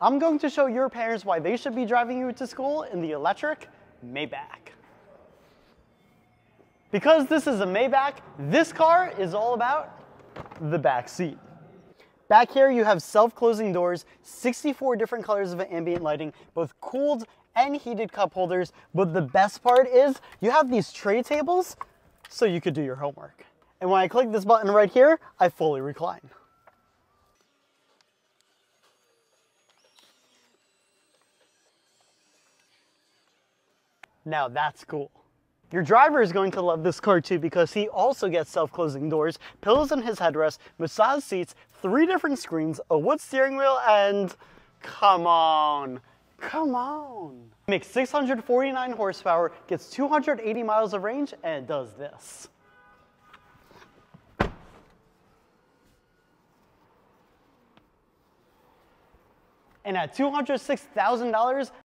I'm going to show your parents why they should be driving you to school in the electric Maybach. Because this is a Maybach, this car is all about the back seat. Back here you have self-closing doors, 64 different colors of ambient lighting, both cooled and heated cup holders, but the best part is you have these tray tables so you could do your homework. And when I click this button right here, I fully recline. Now that's cool. Your driver is going to love this car too because he also gets self-closing doors, pillows in his headrest, massage seats, three different screens, a wood steering wheel, and come on, come on. Makes 649 horsepower, gets 280 miles of range, and does this. And at $206,000,